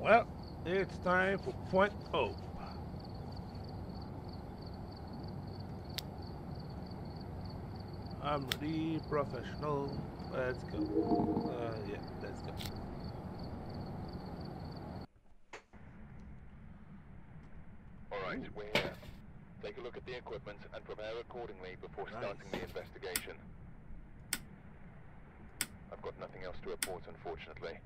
Well, it's time for Point Hope. I'm the professional. Let's go. Uh, yeah, let's go. Alright, we're here. Take a look at the equipment and prepare accordingly before Nice. starting the investigation. I've got nothing else to report, unfortunately.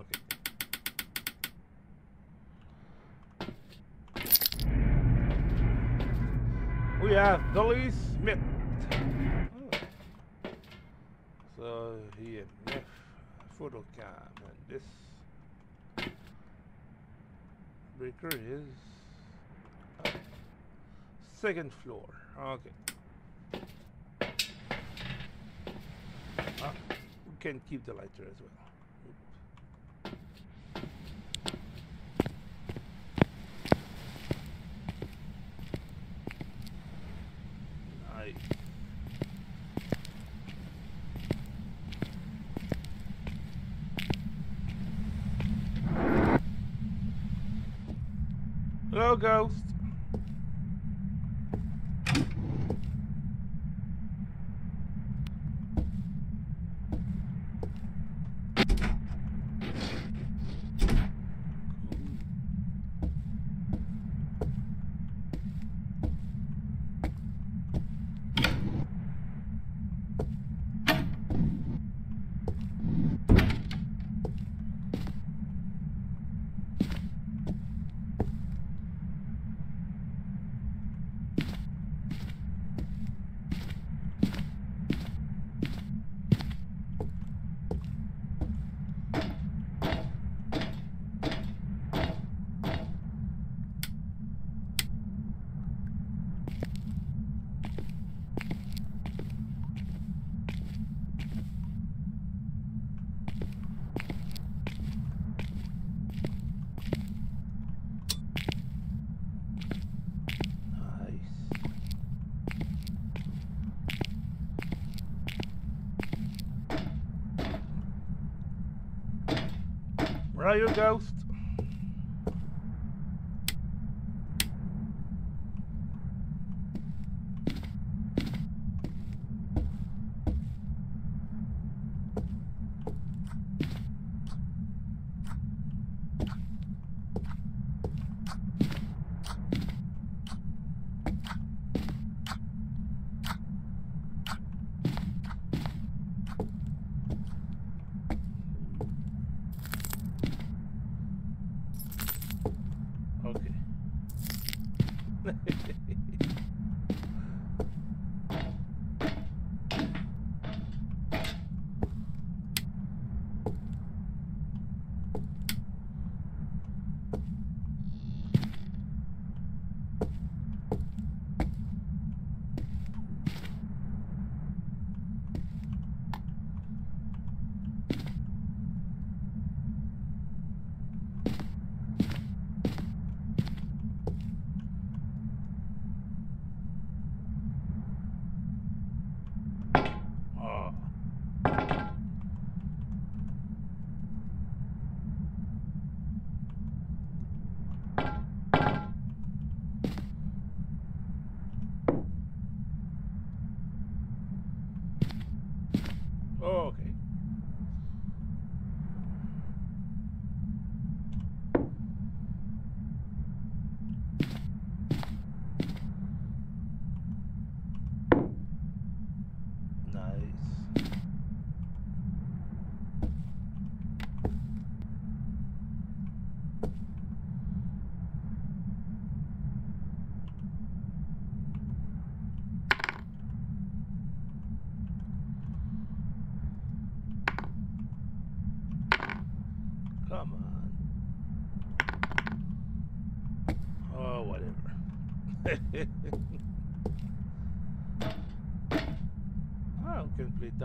Okay. We Dolly Smith. So here, photo cam, and this breaker is uh, second floor. Okay. Ah, we can keep the lighter as well. Oop. Nice. Hello, ghost. Nice. Where are you, a ghost?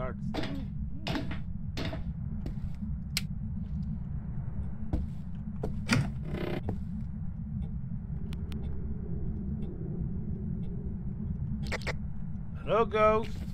yards. Hello, ghost.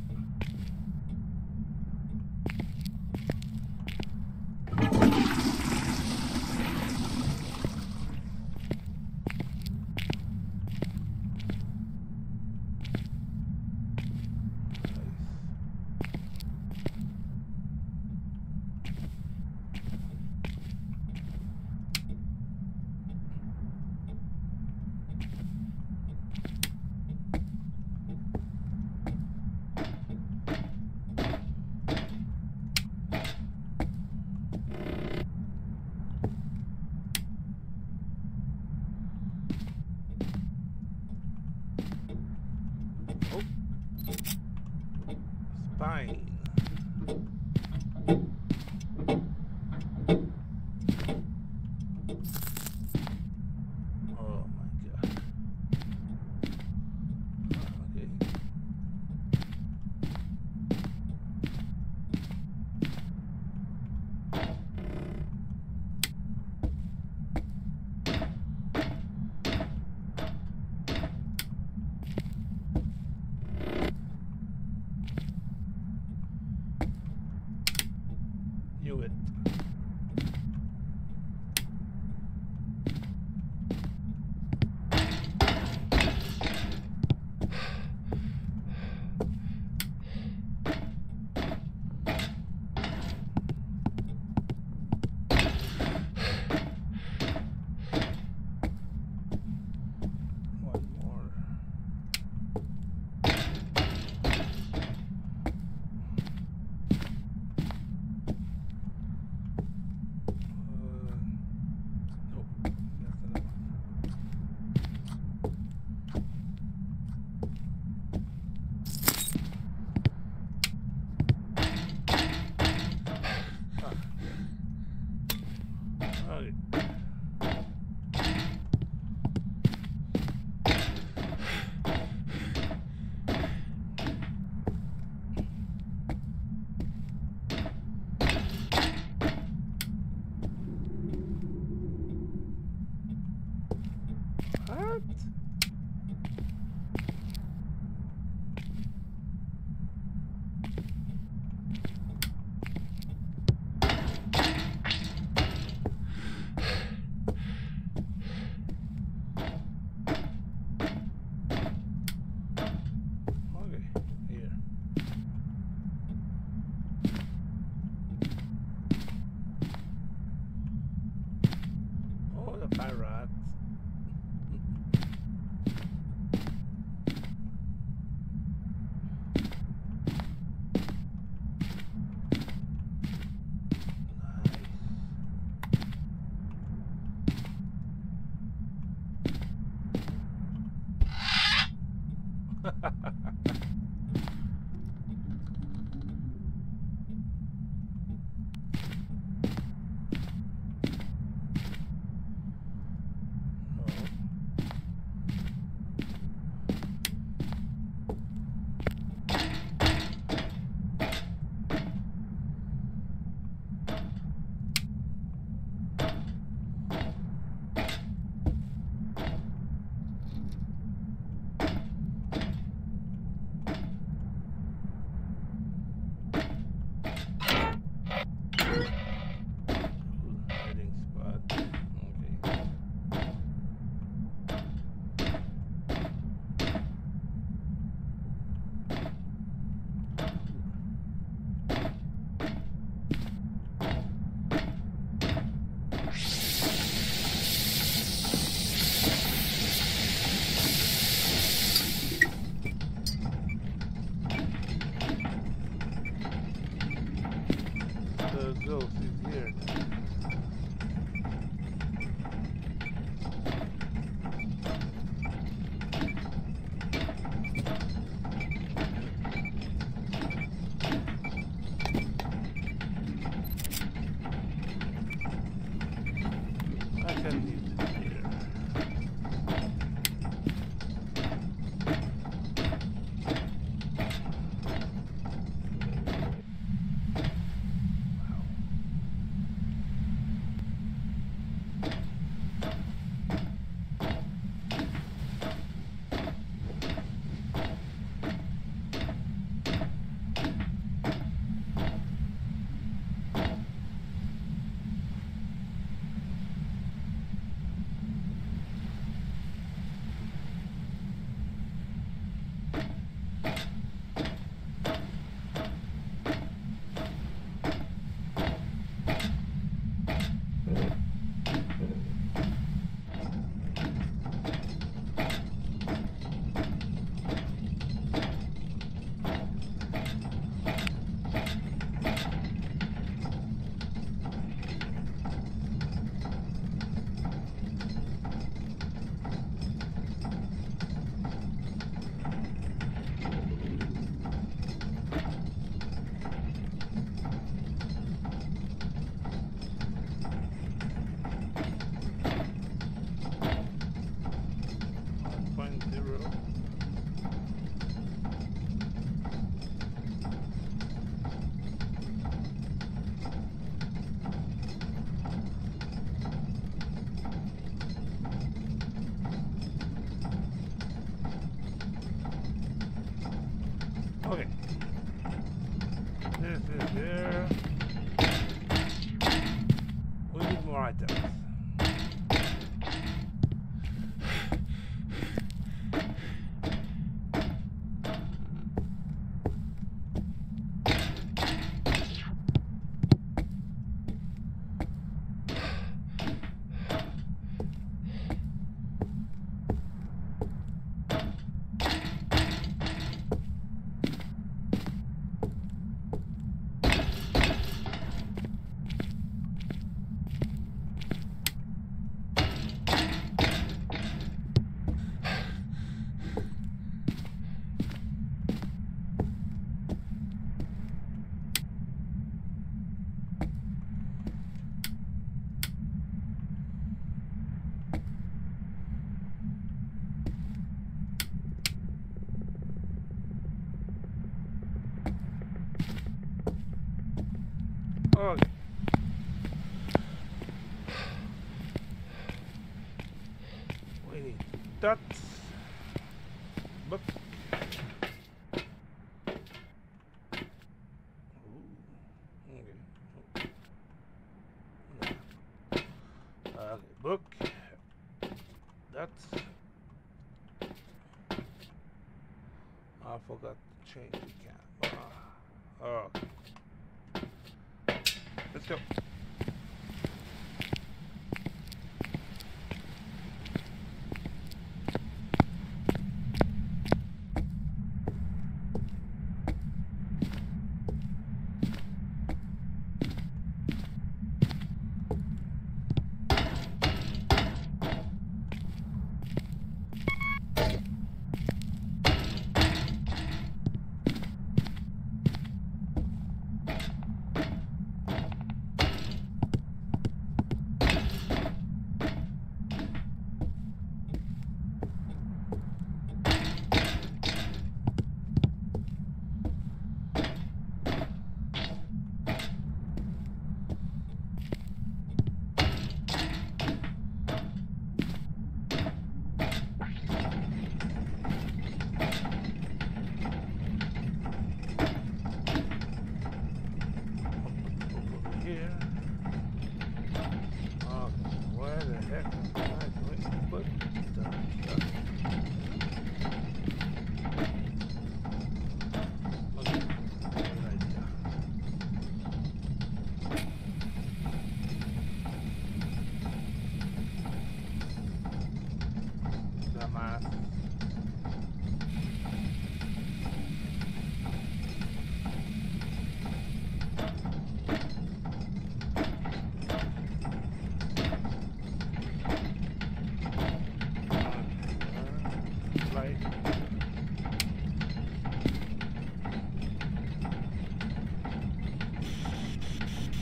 in the room.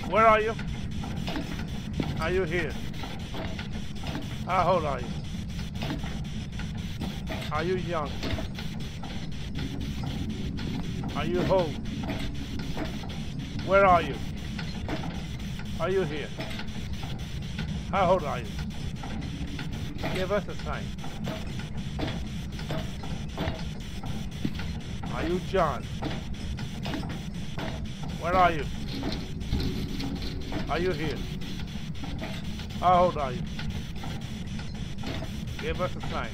Where are you? Are you here? How old are you? Are you young? Are you home? Where are you? Are you here? How old are you? Give us a sign. Are you John? Where are you? Are you here? How old are you? Give us a sign.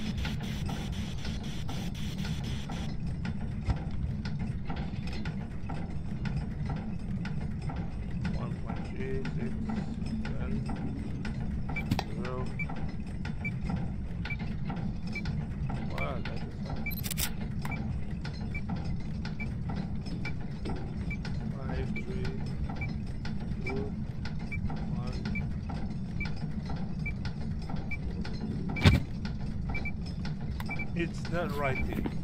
It's right.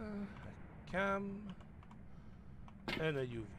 a cam and a UV.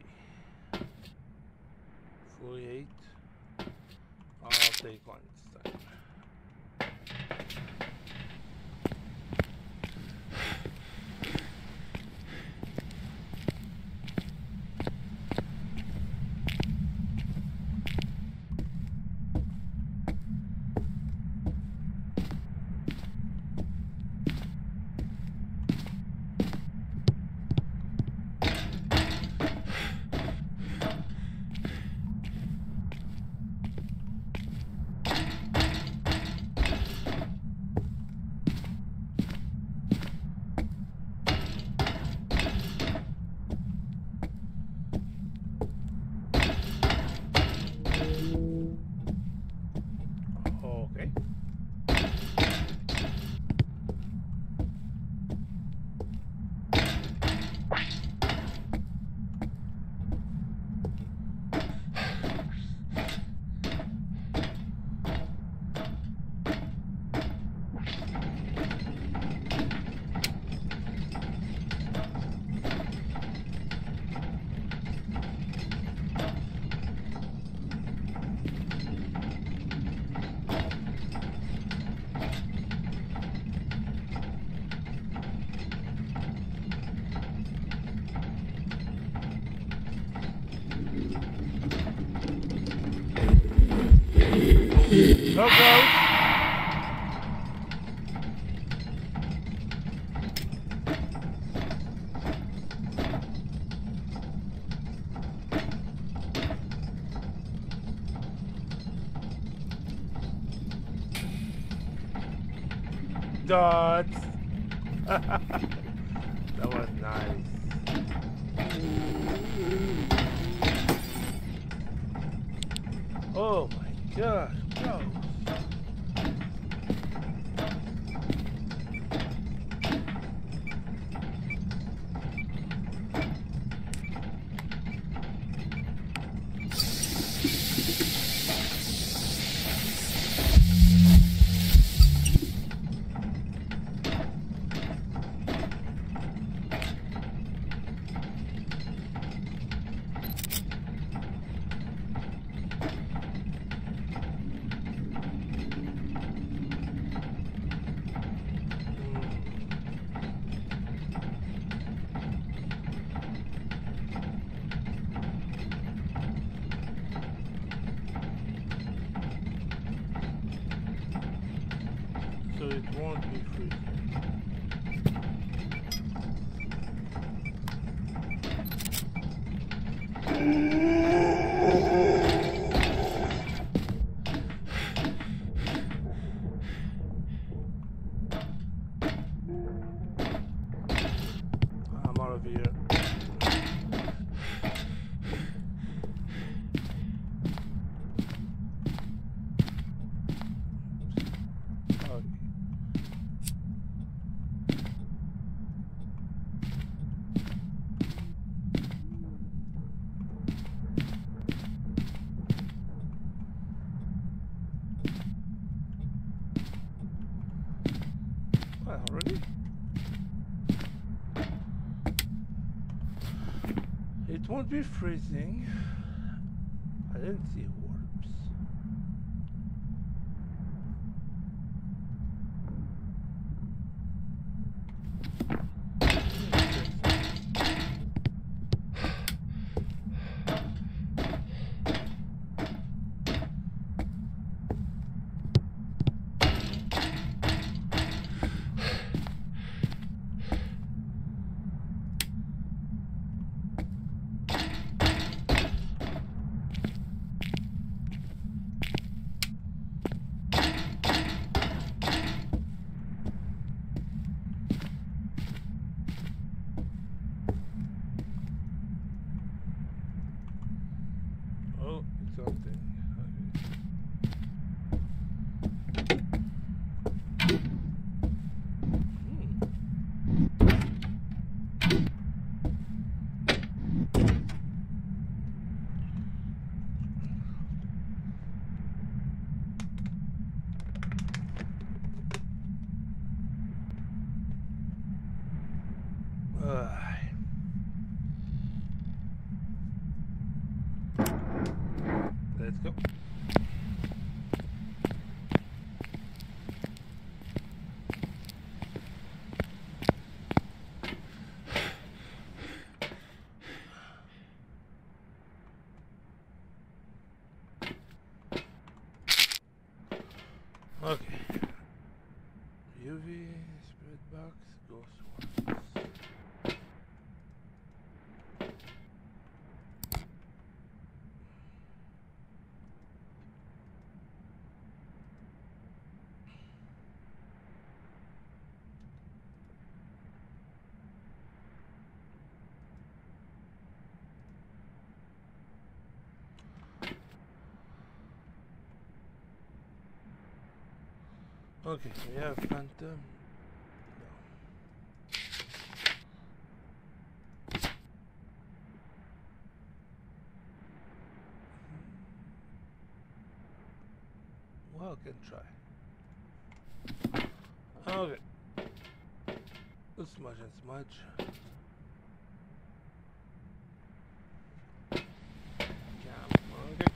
won't be freezing. I didn't see Okay, we have Phantom. Well, can try. Okay. Smudge and smudge. Yeah, okay.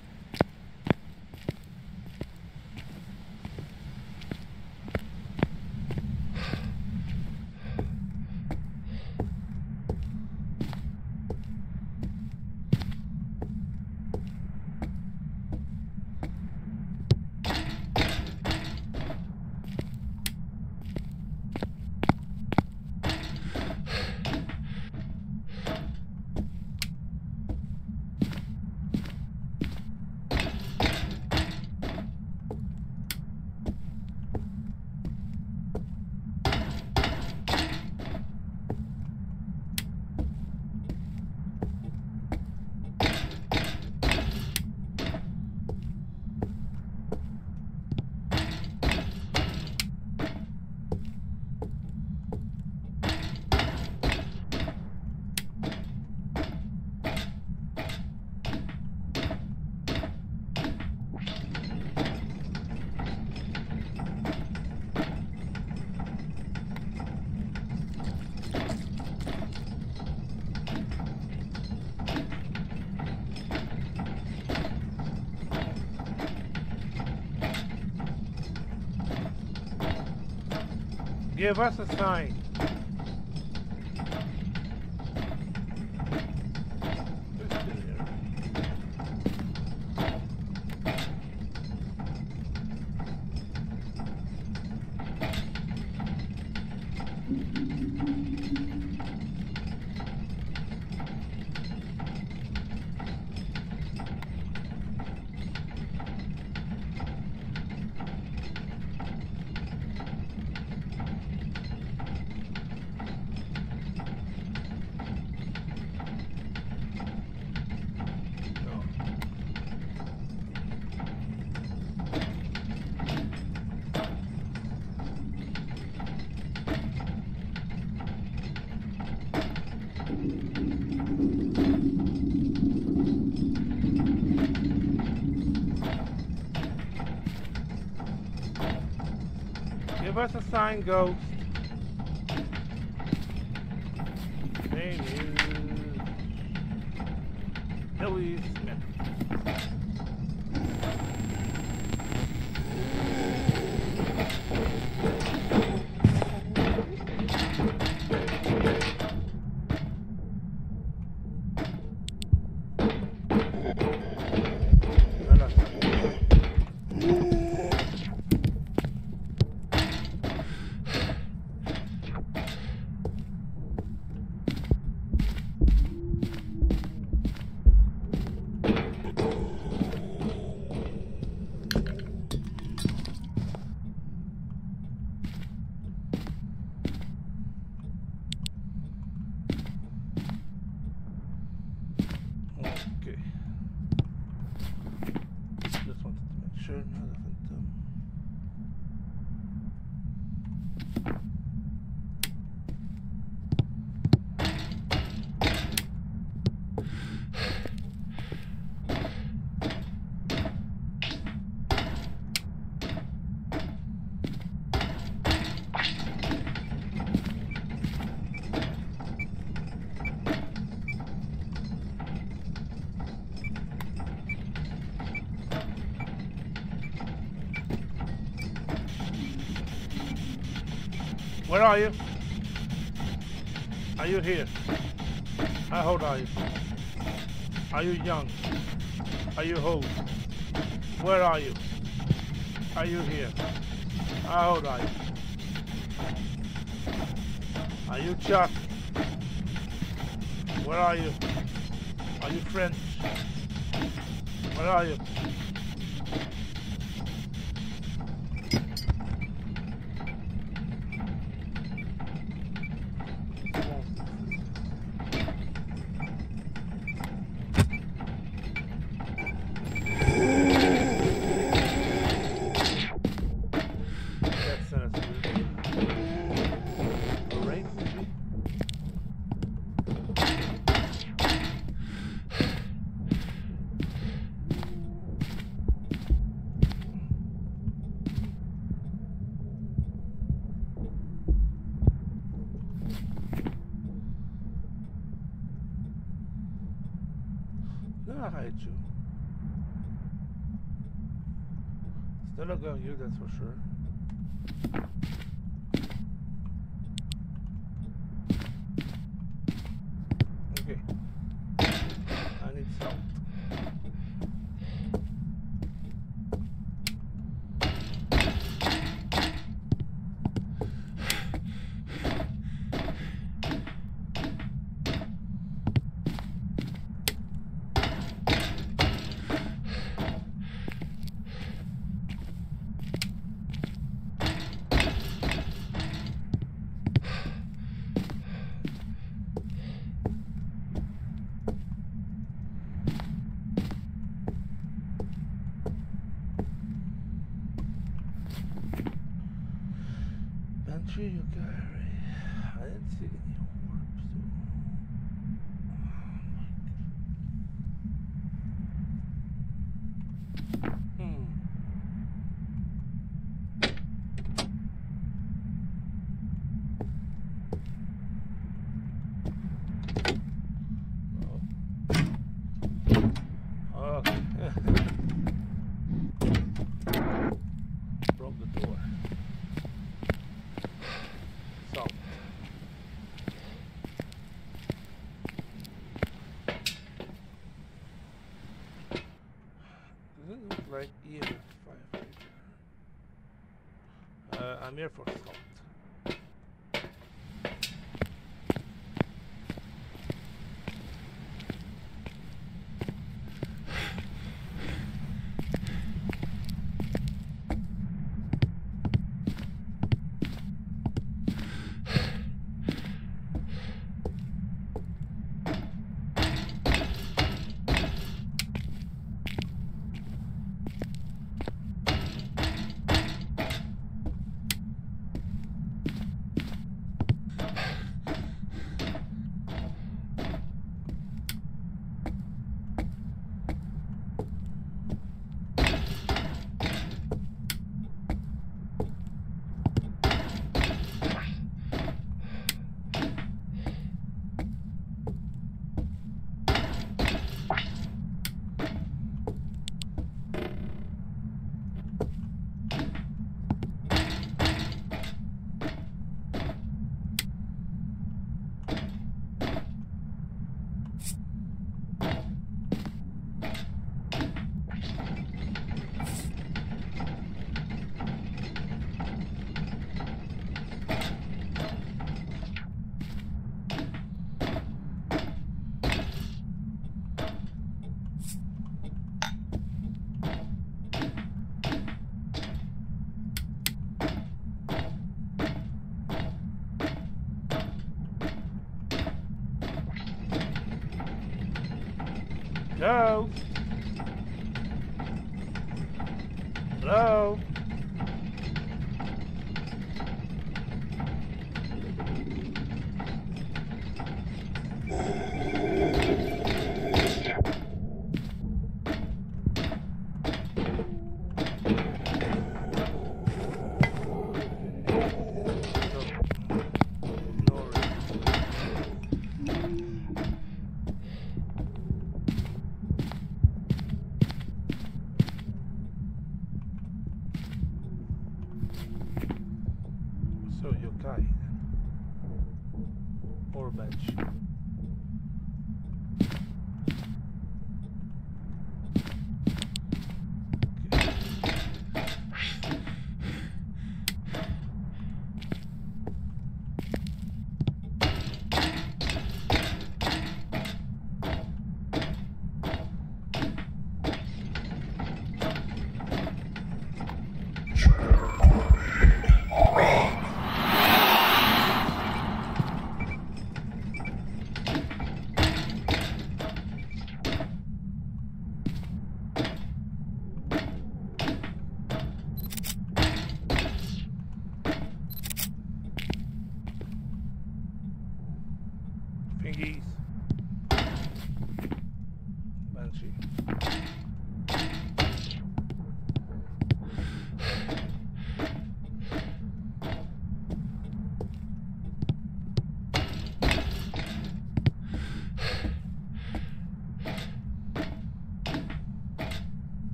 Give us a sign. Who's still here? No. Give us a sign, ghost. Name is Billy Smith. No, Where are you? Are you here? How old are you? Are you young? Are you old? Where are you? Are you here? How old are you? Are you Chuck? Where are you? Are you French? Where are you? Joe. Still a gun you, that's for sure. Okay. I need salt. Benji, you Gary. I didn't see any orbs. though. Hmm. Oh. Okay. Broke the door. So. Does it look like EMF firefighter? Uh, I'm here for salt. Hello? Hello?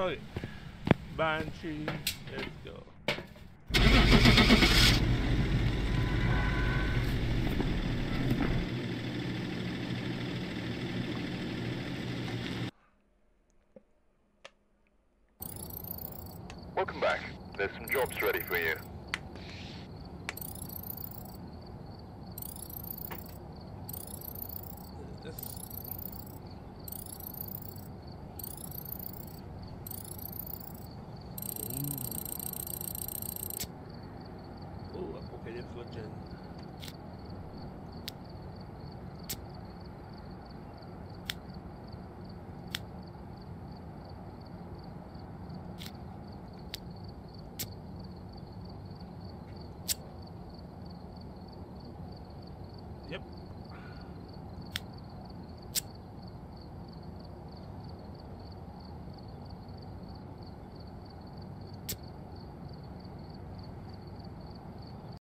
Okay. Banshee. Let's go. Welcome back. There's some jobs ready for you.